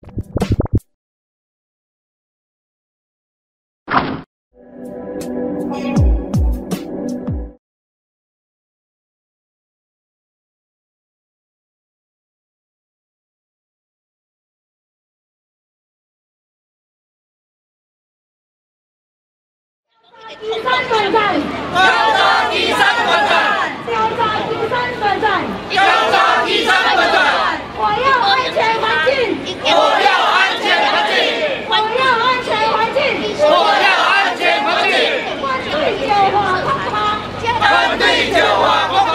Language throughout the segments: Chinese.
第三短暂，调查第三短暂，调查第三短暂，调查第三短暂，我要安全环境，我要安全环境，我要安全环境，我要安全环境，反对九化国家，反对九化国家，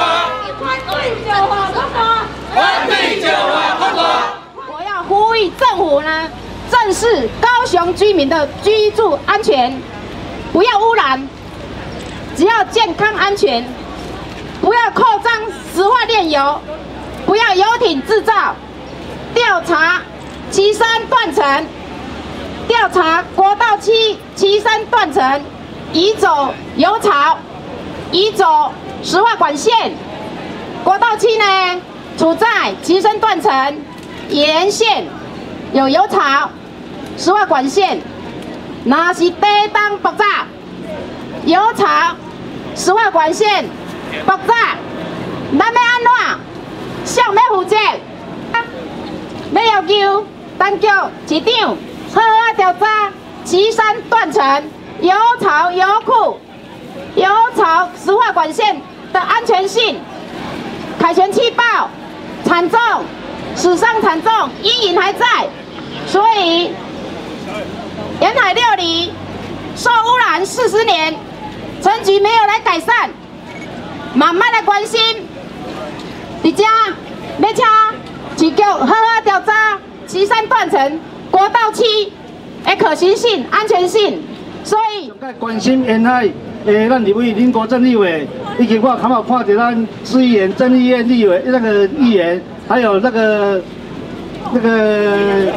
反对九化国家，反对九化国家。我要呼吁政府呢，正视高雄居民的居住安全，不要污染，只要健康安全，不要扩张石化炼油，不要游艇制造，调查旗山断层，调查国道七岐山断层，移走油槽，移走石化管线。国道七呢，处在旗山断层沿线，有油槽、石化管线，那是地当爆炸，油槽、石化管线爆炸，咱要安怎？谁要负责？要要求当局市长好好调查旗山断层、油槽、油库、油槽、石化管线的安全性。凯旋气爆，惨重，死伤惨重，阴影还在，所以沿海六里受污染四十年，城局没有来改善，慢慢来关心，伫遮要请市局好好调查岐山断层国道七的可行性、安全性，所以。该关心沿海诶，咱立委林国正立委，以及我刚好看到咱市议员郑丽燕立委那个议员，还有那个那个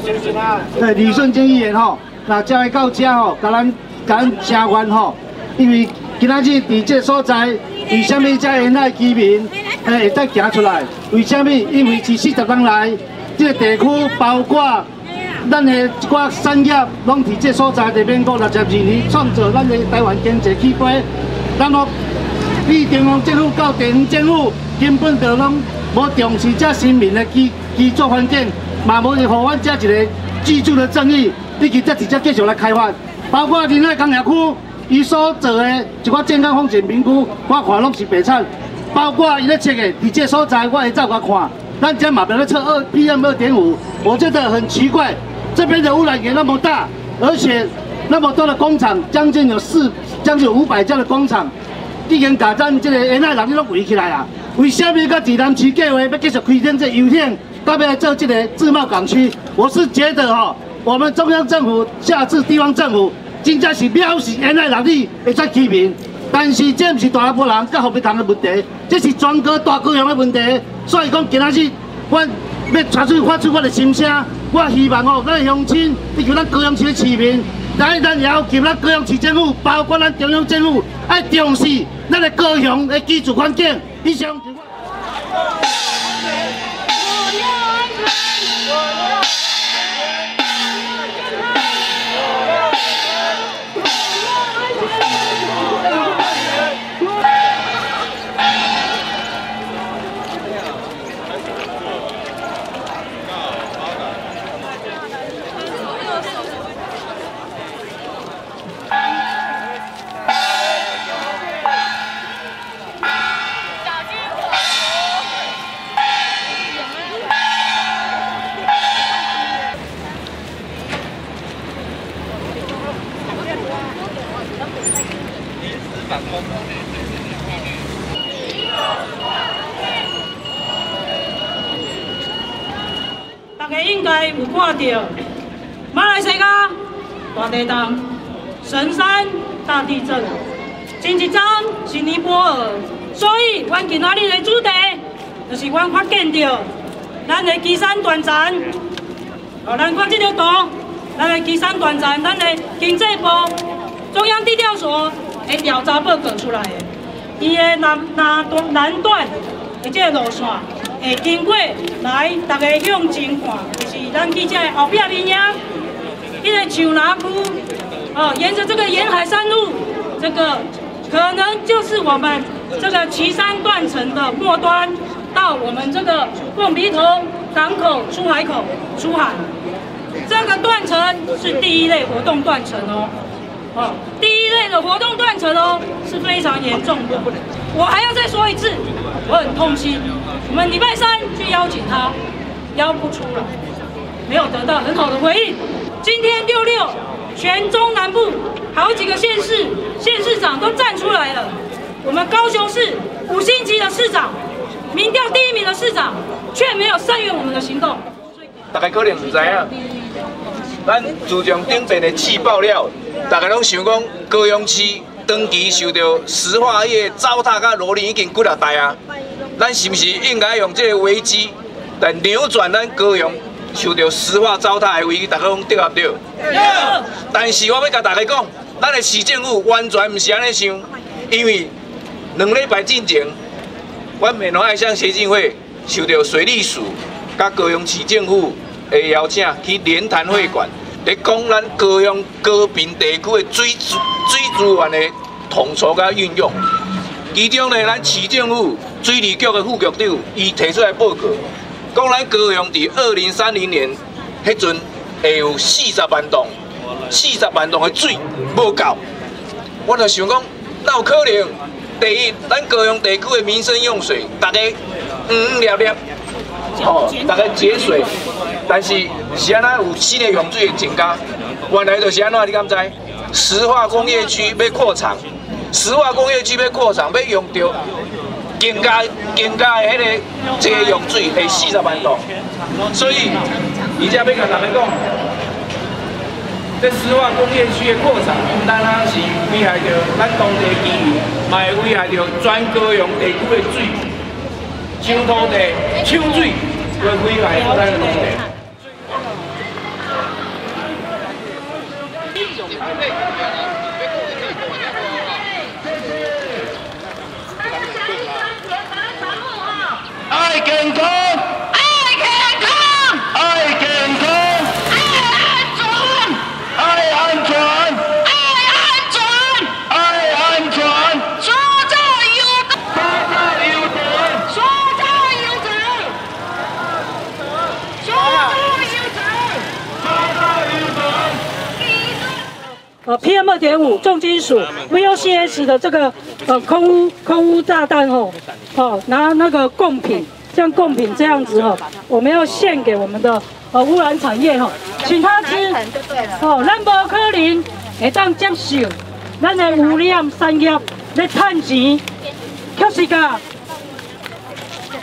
对李顺金议员吼，那才会到遮吼，甲咱甲咱声援吼，因为今仔日伫这所在，为什么遮沿海居民诶会再行出来？为什么？因为这四十年来，这个地区包括。咱的一寡产业拢伫这所在，伫民国六十二年创造咱的台湾经济起飞。然后，比中央政府到地方政府根本就拢无重视这新民的居居住环境，嘛无去互阮这一个居住的正义，以及这直接继续来开发。包括林海工业区，伊所做的一寡健康风险评估，我看拢是白产。包括伊咧测的，伫这所在我会走过看。咱这马标咧测二 PM 二点五，我觉得很奇怪。这边的污染也那么大，而且那么多的工厂，将近有四，将近五百家的工厂，已经把咱这个沿海人都围起来啊！为什么个济南市计划要继续开展这油田，到要来做这个自贸港区？我是觉得哈，我们中央政府、下至地方政府，真正是藐视沿海人力会使居民。但是这不是大波人甲后面谈的问题，这是全国大高雄的问题。所以讲今仔日，我要传出发出我的心声。我希望哦，咱乡亲，以及咱高雄市的市民，咱咱也要求咱高雄市政府，包括咱中央政府，要重视咱的高雄的居住环境。以上。看到，马来西亚大地震、神山大地震，前一站是尼泊尔，所以阮今仔日的主题就是阮发现到咱的基山断层。好，咱看这张图，咱的基山断层，咱的经济部中央地调所的调查报告出来的，伊的南南段南段的这个路线。会经过来，大家向前看，就是咱记者的后壁面呀，一个树拿区，哦，沿着这个沿海山路，这个可能就是我们这个岐山断层的末端，到我们这个凤鼻头港口出海口出海。这个断层是第一类活动断层哦，哦，第一类的活动断层哦是非常严重的。我还要再说一次，我很痛心，我们礼拜三去邀请他，邀不出来，没有得到很好的回应。今天六六，全中南部好几个县市县市长都站出来了，我们高雄市五星级的市长，民调第一名的市长，却没有声援我们的行动。大家可能唔知啊，咱自从顶边的气爆料，大家拢想讲高雄市长期受到石化业糟蹋甲罗林已经几啊代啊，咱是不是应该用这个危机来扭转咱高雄受到石化糟蹋的危机？大家拢对啊对。但是我要甲大家讲，咱的市政府完全毋是安尼想，因为两礼拜之前，阮闽南爱乡协进会受到水利署。甲高雄市政府的邀请去联谈会馆，咧讲咱高雄高平地区的水水资源的统筹甲运用。其中呢，咱市政府水利局的副局长伊提出来报告，讲咱高雄伫二零三零年迄阵会有四十万栋、四十万栋的水无够。我就想讲，哪有可能？第一，咱高雄地区的民生用水，大家嗯嗯念念。哦，大概节水，但是是安那有新的用水的增加，原来就是安怎你敢知？石化工业区要扩厂，石化工业区要扩厂要用到更加更加的迄个这个用水是四十万度，所以而且要甲大家讲，这石化工业区的扩厂，不单单是危害到咱当地居民，嘛会危害到全高雄地区的水。抢土地、抢水，会危害咱的农地。爱健康，爱健康，爱健康，爱安全，爱安全，爱安全，爱安全，所在有所在有德，所在有责，所在有责。所在有德。呃，PM 二点五重金属 VOCs 的这个呃空污空污炸弹哦，哦拿那个贡品，像贡品这样子哦，我们要献给我们的呃污染产业哦，请他吃哦，咱无可能会当接受咱的污染产业咧趁钱，却是甲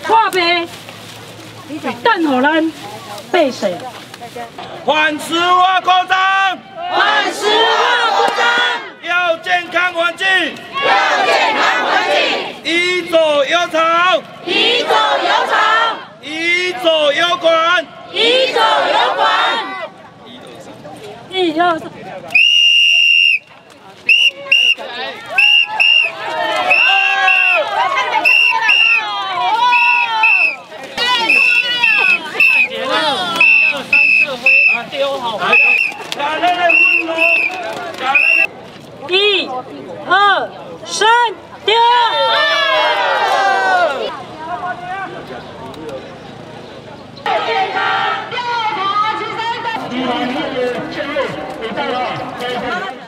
化白等互咱百姓。反石化扩张，反石化扩张，要健康环境，要健康环境，以左油厂，以左油厂，以左油管，以左油管。一二三。感二、三，丢！